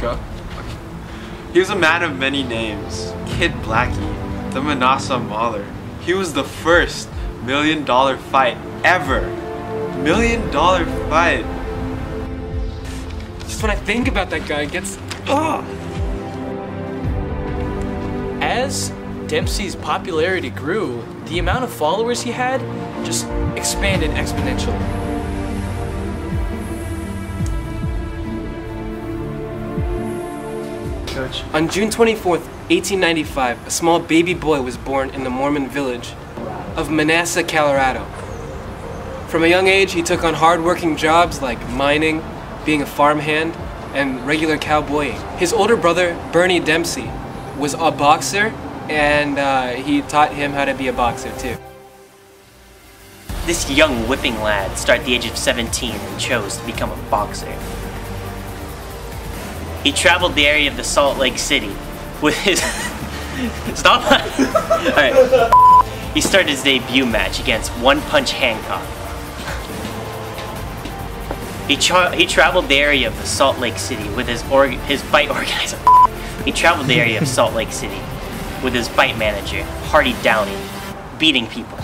Go. He was a man of many names. Kid Blackie, the Manassa Mauler. He was the first million dollar fight ever. Million dollar fight. Just when I think about that guy, it gets. Ugh. As Dempsey's popularity grew, the amount of followers he had just expanded exponentially. Coach. On June 24th, 1895, a small baby boy was born in the Mormon village of Manassas, Colorado. From a young age, he took on hard-working jobs like mining, being a farmhand, and regular cowboying. His older brother, Bernie Dempsey, was a boxer, and uh, he taught him how to be a boxer too. This young whipping lad started at the age of 17 and chose to become a boxer. He traveled the area of the Salt Lake City with his... Stop! Alright. He started his debut match against One Punch Hancock. He, tra he traveled the area of the Salt Lake City with his org his fight organizer. He traveled the area of Salt Lake City with his fight manager, Hardy Downey, beating people.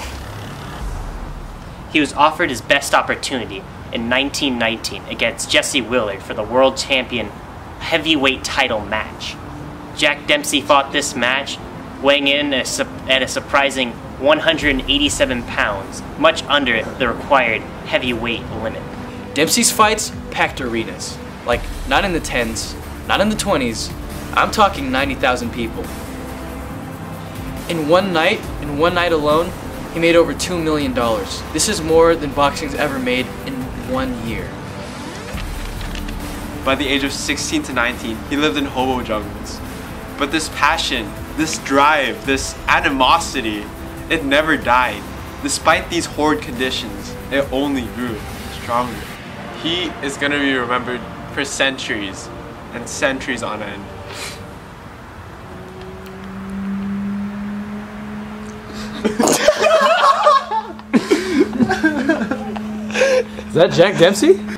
He was offered his best opportunity in 1919 against Jesse Willard for the world champion heavyweight title match. Jack Dempsey fought this match, weighing in at a surprising 187 pounds, much under the required heavyweight limit. Dempsey's fights packed arenas. Like, not in the 10s, not in the 20s, I'm talking 90,000 people. In one night, in one night alone, he made over $2 million. This is more than boxing's ever made in one year. By the age of 16 to 19, he lived in hobo jungles. But this passion, this drive, this animosity, it never died. Despite these horrid conditions, it only grew stronger. He is gonna be remembered for centuries and centuries on end. Is that Jack Dempsey?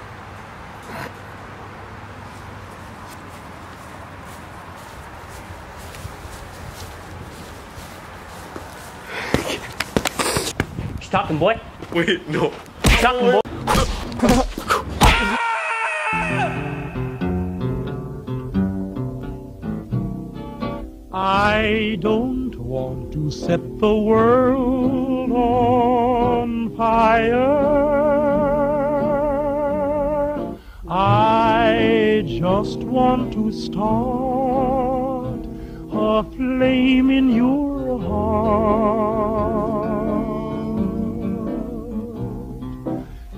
Stop him, boy. Wait, no. Stop him, boy. I don't want to set the world on fire. I just want to start a flame in your heart.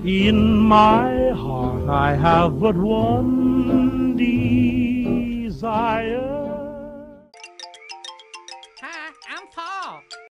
In my heart, I have but one.